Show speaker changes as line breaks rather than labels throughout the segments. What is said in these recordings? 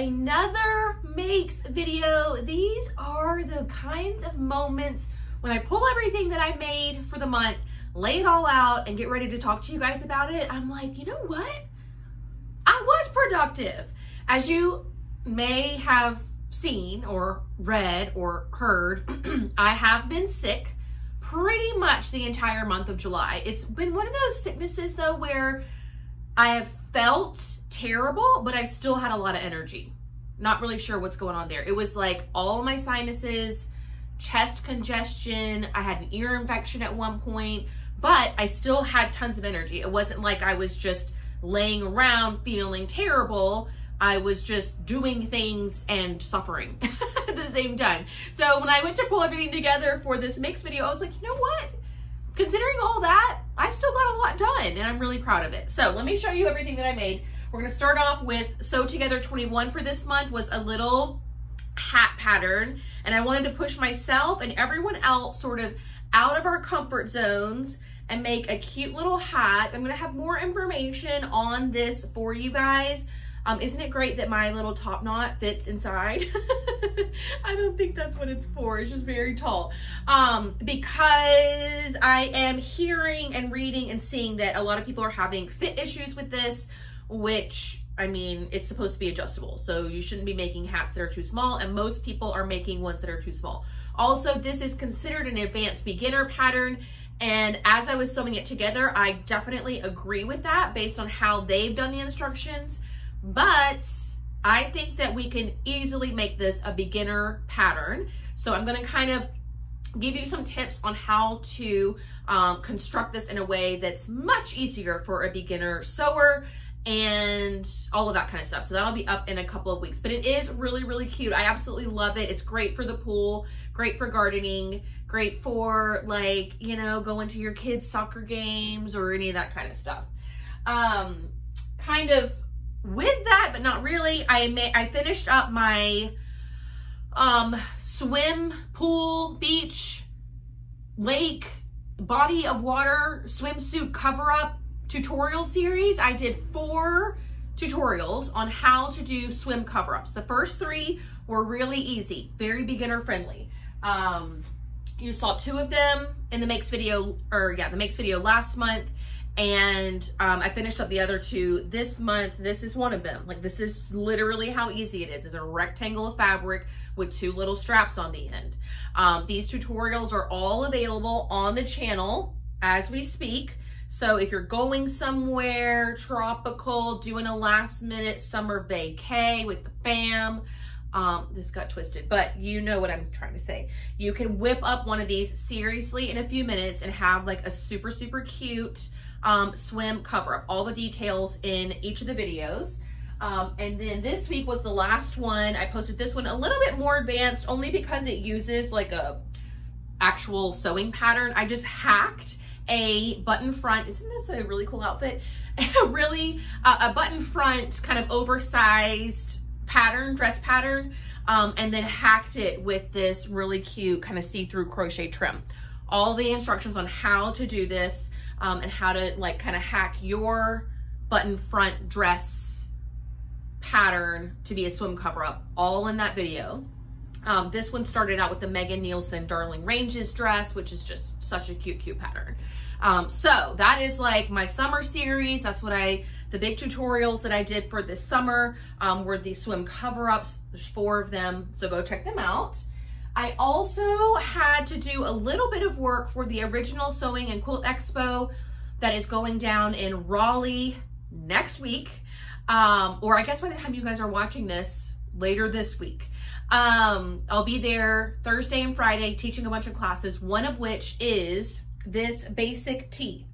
another makes video. These are the kinds of moments when I pull everything that I made for the month, lay it all out and get ready to talk to you guys about it. I'm like, you know what? I was productive. As you may have seen or read or heard, I have been sick pretty much the entire month of July. It's been one of those sicknesses though where I have felt terrible, but I've still had a lot of energy. Not really sure what's going on there. It was like all my sinuses, chest congestion, I had an ear infection at one point, but I still had tons of energy. It wasn't like I was just laying around feeling terrible. I was just doing things and suffering at the same time. So when I went to pull everything together for this mix video, I was like, you know what? Considering all that, I still got a lot done and I'm really proud of it. So let me show you everything that I made. We're gonna start off with Sew Together 21 for this month was a little hat pattern and I wanted to push myself and everyone else sort of out of our comfort zones and make a cute little hat. I'm gonna have more information on this for you guys. Um, isn't it great that my little top knot fits inside? I don't think that's what it's for. It's just very tall. Um, because I am hearing and reading and seeing that a lot of people are having fit issues with this, which I mean, it's supposed to be adjustable. So you shouldn't be making hats that are too small and most people are making ones that are too small. Also, this is considered an advanced beginner pattern. And as I was sewing it together, I definitely agree with that based on how they've done the instructions. But I think that we can easily make this a beginner pattern. So I'm gonna kind of give you some tips on how to um, construct this in a way that's much easier for a beginner sewer and all of that kind of stuff. So that'll be up in a couple of weeks. But it is really, really cute. I absolutely love it. It's great for the pool, great for gardening, great for like, you know, going to your kids' soccer games or any of that kind of stuff. Um, kind of with that, but not really, I may, I finished up my um, swim, pool, beach, lake, body of water, swimsuit cover up tutorial series. I did four tutorials on how to do swim cover-ups. The first three were really easy, very beginner friendly. Um, you saw two of them in the makes video, or yeah, the makes video last month. And um, I finished up the other two this month. This is one of them. Like this is literally how easy it is. It's a rectangle of fabric with two little straps on the end. Um, these tutorials are all available on the channel as we speak. So if you're going somewhere tropical, doing a last minute summer vacay with the fam, um, this got twisted, but you know what I'm trying to say. You can whip up one of these seriously in a few minutes and have like a super, super cute um, swim cover up. All the details in each of the videos. Um, and then this week was the last one. I posted this one a little bit more advanced only because it uses like a actual sewing pattern. I just hacked a button front. Isn't this a really cool outfit? really, uh, a button front kind of oversized pattern, dress pattern, um, and then hacked it with this really cute kind of see-through crochet trim. All the instructions on how to do this um, and how to like kind of hack your button front dress pattern to be a swim cover up, all in that video. Um, this one started out with the Megan Nielsen Darling Ranges dress, which is just such a cute, cute pattern. Um, so that is like my summer series. That's what I, the big tutorials that I did for this summer um, were the swim cover-ups. There's four of them, so go check them out. I also had to do a little bit of work for the original Sewing and Quilt Expo that is going down in Raleigh next week. Um, or I guess by the time you guys are watching this, later this week. Um, I'll be there Thursday and Friday teaching a bunch of classes, one of which is this basic tee.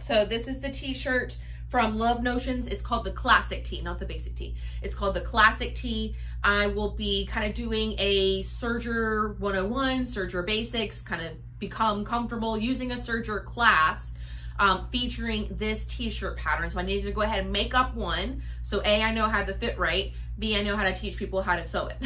So this is the t-shirt from Love Notions. It's called the classic tee, not the basic tee. It's called the classic tee. I will be kind of doing a Serger 101, Serger Basics, kind of become comfortable using a Serger class um, featuring this t-shirt pattern. So I needed to go ahead and make up one. So A, I know how to fit right. B, I know how to teach people how to sew it.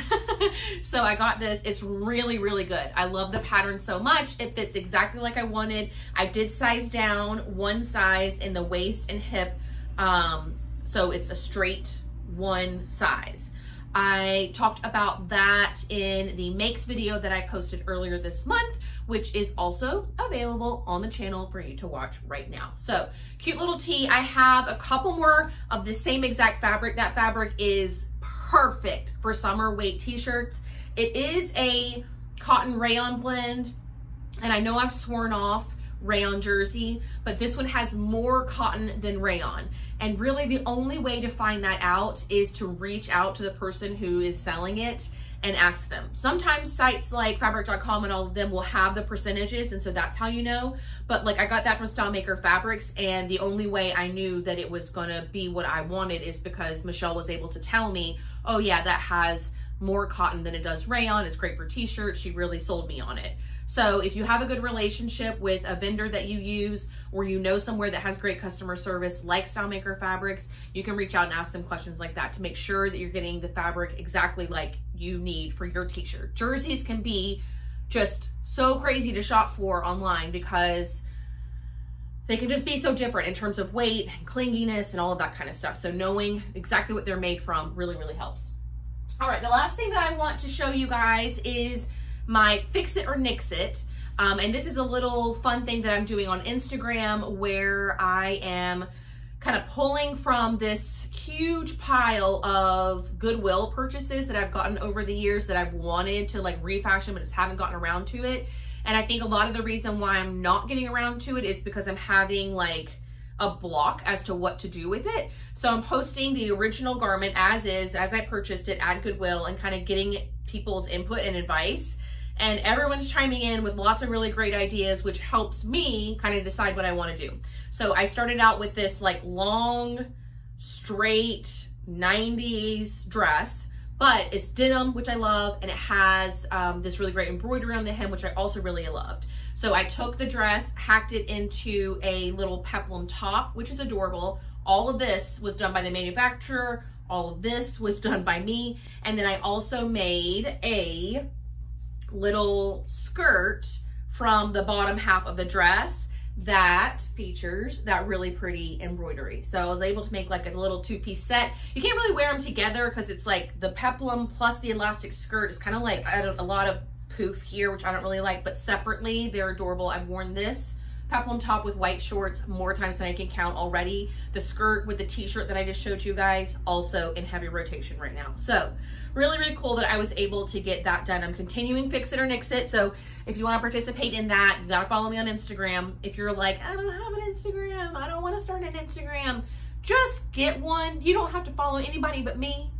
so I got this. It's really, really good. I love the pattern so much. It fits exactly like I wanted. I did size down one size in the waist and hip. Um, so it's a straight one size. I talked about that in the makes video that I posted earlier this month, which is also available on the channel for you to watch right now. So cute little tee. I have a couple more of the same exact fabric. That fabric is perfect for summer weight t-shirts. It is a cotton rayon blend. And I know I've sworn off rayon jersey, but this one has more cotton than rayon. And really the only way to find that out is to reach out to the person who is selling it and ask them. Sometimes sites like fabric.com and all of them will have the percentages and so that's how you know. But like I got that from Stylemaker Fabrics and the only way I knew that it was gonna be what I wanted is because Michelle was able to tell me, oh yeah, that has more cotton than it does rayon. It's great for t-shirts. She really sold me on it. So if you have a good relationship with a vendor that you use or you know somewhere that has great customer service like Stylemaker Fabrics, you can reach out and ask them questions like that to make sure that you're getting the fabric exactly like you need for your t-shirt. Jerseys can be just so crazy to shop for online because they can just be so different in terms of weight and clinginess and all of that kind of stuff. So knowing exactly what they're made from really, really helps. All right, the last thing that I want to show you guys is my Fix It or Nix It. Um, and this is a little fun thing that I'm doing on Instagram where I am kind of pulling from this huge pile of Goodwill purchases that I've gotten over the years that I've wanted to like refashion but just haven't gotten around to it. And I think a lot of the reason why I'm not getting around to it is because I'm having like a block as to what to do with it. So I'm posting the original garment as is, as I purchased it at Goodwill and kind of getting people's input and advice and everyone's chiming in with lots of really great ideas, which helps me kind of decide what I want to do. So I started out with this like long, straight 90s dress, but it's denim, which I love, and it has um, this really great embroidery on the hem, which I also really loved. So I took the dress, hacked it into a little peplum top, which is adorable. All of this was done by the manufacturer. All of this was done by me. And then I also made a little skirt from the bottom half of the dress that features that really pretty embroidery. So I was able to make like a little two-piece set. You can't really wear them together because it's like the peplum plus the elastic skirt is kind of like I don't, a lot of poof here, which I don't really like, but separately they're adorable. I've worn this peplum top with white shorts more times than I can count already. The skirt with the t-shirt that I just showed you guys also in heavy rotation right now. So really, really cool that I was able to get that done. I'm continuing Fix It or Nix It. So if you want to participate in that, you got to follow me on Instagram. If you're like, I don't have an Instagram, I don't want to start an Instagram, just get one. You don't have to follow anybody but me.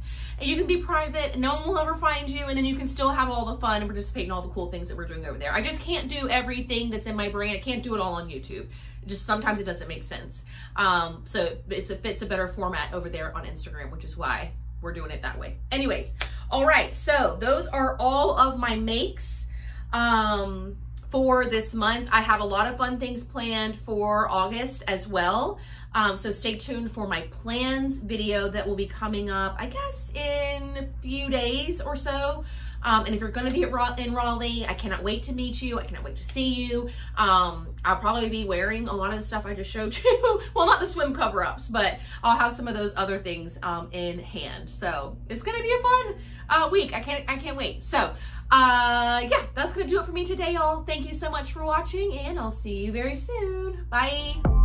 And you can be private, no one will ever find you, and then you can still have all the fun and participate in all the cool things that we're doing over there. I just can't do everything that's in my brain. I can't do it all on YouTube. Just sometimes it doesn't make sense. Um, so it's a fits a better format over there on Instagram, which is why we're doing it that way. Anyways, all right, so those are all of my makes um, for this month. I have a lot of fun things planned for August as well. Um, so stay tuned for my plans video that will be coming up, I guess, in a few days or so. Um, and if you're going to be at in Raleigh, I cannot wait to meet you. I cannot wait to see you. Um, I'll probably be wearing a lot of the stuff I just showed you. well, not the swim cover-ups, but I'll have some of those other things um, in hand. So it's going to be a fun uh, week. I can't, I can't wait. So uh, yeah, that's going to do it for me today, y'all. Thank you so much for watching, and I'll see you very soon. Bye.